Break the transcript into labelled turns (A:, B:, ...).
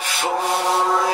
A: For.